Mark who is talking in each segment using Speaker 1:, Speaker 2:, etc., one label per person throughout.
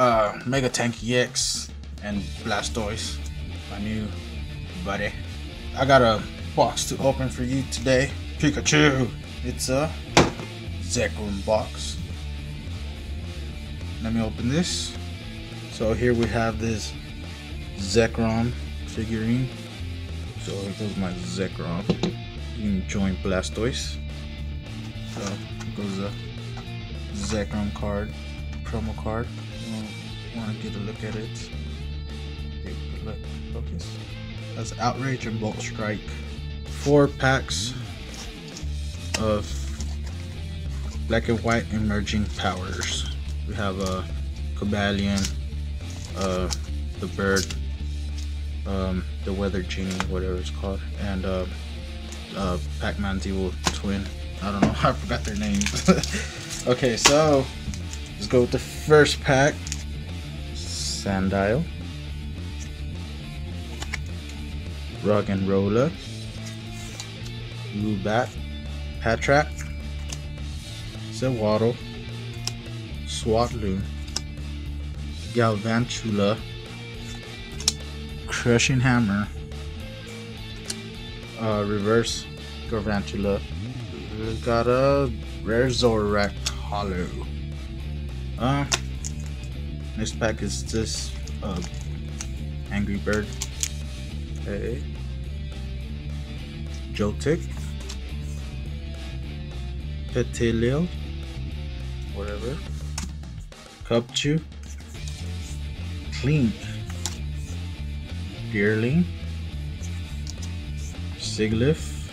Speaker 1: uh, Mega Tank EX and Blastoise, my new buddy. I got a box to open for you today. Pikachu! It's a Zekrom box. Let me open this. So here we have this Zekrom figurine. So here goes my Zekrom. You can join Blastoise. So goes the Zekrom card, promo card. Want to get a look at it. Look, focus. That's Outrage and Bolt Strike. Four packs of black and white emerging powers. We have a uh, Cobalion, uh, the bird, um, the weather genie, whatever it's called, and uh, uh, Pac-Man's evil twin. I don't know, I forgot their names. okay, so let's go with the first pack. Sandile. Roggenrola. Lubat. Patrat. Sewaddle. Swatlu. Galvantula. Crushing Hammer. Uh, reverse Galvantula. Got a rare Zorak Holo. Uh, next pack is this uh, Angry Bird. Okay. Joltik. Petilil. Whatever. Cubchoo. Klink. Deerling. Sigilyph.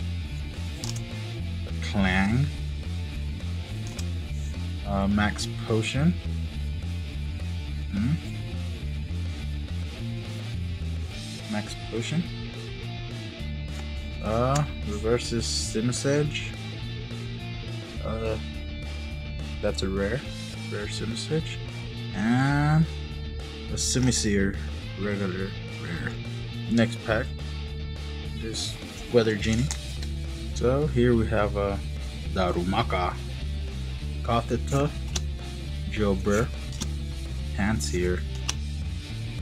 Speaker 1: Klang. Uh, Max Potion. Hmm. Max Potion. Uh, reverses Simisage. Uh, that's a rare, rare Simisage. And a Simisear, regular rare. Next pack, this Weather Genie. So here we have a uh, Darumaka, Gothita, Jobber, Pansear,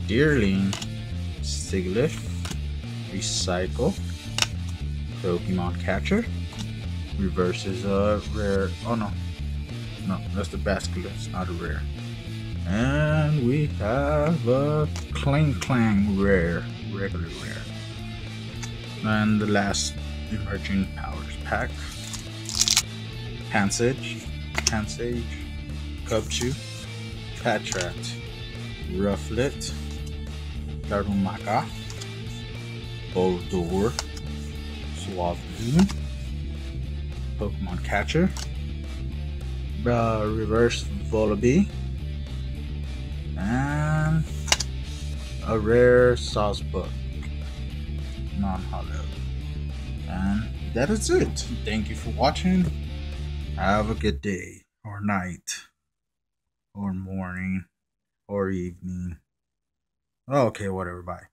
Speaker 1: Deerling, Sigilyph, Recycle, Pokemon Catcher, reverses a rare. Oh no, no, that's the Basculus, not a rare. And we have a Klinklang rare, regular rare. And the last emerging powers pack Pansage, Pansage, Cubchoo, Patrat, Rufflet, Darumaka, Boldore, Swablu, Pokemon Catcher, uh, Reverse Vullaby, and a rare Sawsbuck, non-holo. And that is it. Thank you for watching. Have a good day, or night, or morning, or evening. Okay, whatever. Bye.